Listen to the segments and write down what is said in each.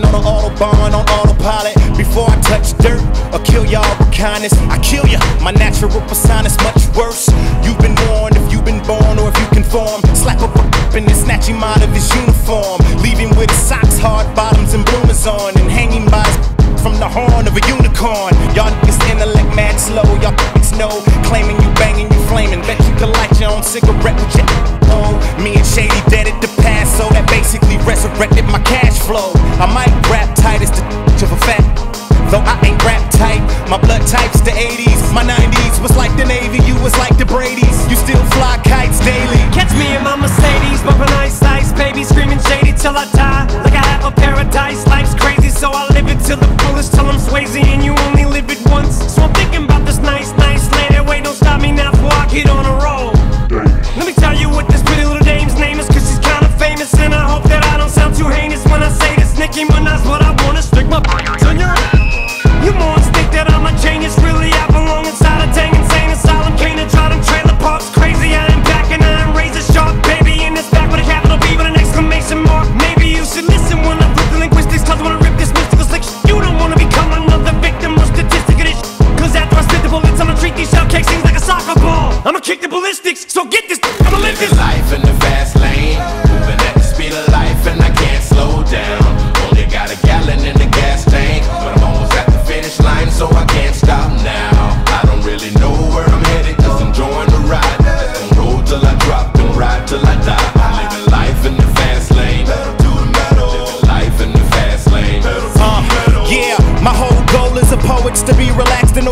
going on autopilot before I touch dirt or kill y'all with kindness. I kill ya. My natural persona is much worse. You've been warned if you've been born or if you conform. Slap up a and then snatch him out of his uniform. Leave him with socks, hard bottoms, and bloomers on, and hanging by his from the horn of a unicorn. Y'all light your own cigarette with your oh. Me and Shady dead at the past, so that basically resurrected my cash flow. I might rap tight as the of a fat. Though I ain't rap tight, my blood type's the 80s. My 90s was like the Navy, you was like the Brady's. You still fly kites daily. Catch me in my Mercedes, bumping ice ice, baby, screaming shady till I die.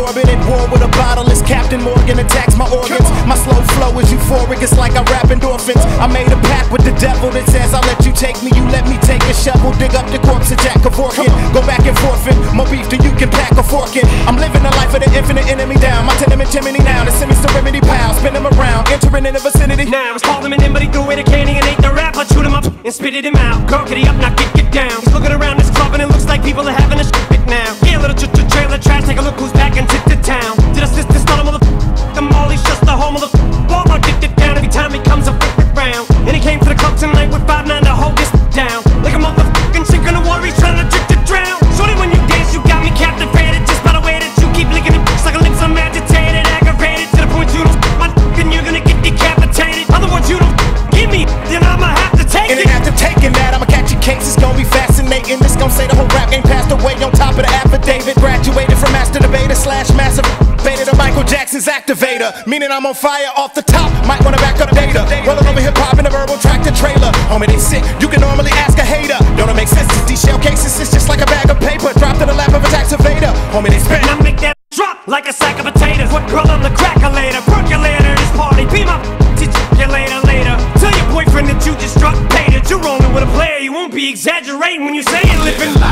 Orbit at war with a bottle as Captain Morgan attacks my organs. My slow flow is euphoric, it's like I rap endorphins. I made a pact with the devil that says I'll let you take me, you let me take a shovel, dig up the corpse of Jack Kevorkian. Go back and forfeit, more beef than you can pack a fork in. I'm living the life of the infinite enemy down. My tenement chimney now, the semi serenity pal, spin them around, entering in the vicinity. Now it's called him in, but he threw away the candy and ate the rap. I chewed him up and spitted him out. Gurkity up, now get get down. He's looking around this club and it looks like people are having a shit now. Yeah, little ch ch trailer trash, take a look who's back into the town. Did I assist on top of the affidavit. Graduated from master debater slash massive beta to Michael Jackson's activator. Meaning I'm on fire off the top. Might wanna back up the data. Rolling over hip hop in a verbal tractor trailer. Homie, they sick. You can normally ask a hater. Don't it make sense? These shell cases is just like a bag of paper dropped in the lap of a tax evader. Homie, they spit. I make that drop like a sack of potatoes. What girl on the crackulator? Percolator, this party. Be my you later, later. Tell your boyfriend that you just struck pay that you're rolling with a player. You won't be exaggerating when you say it, Living life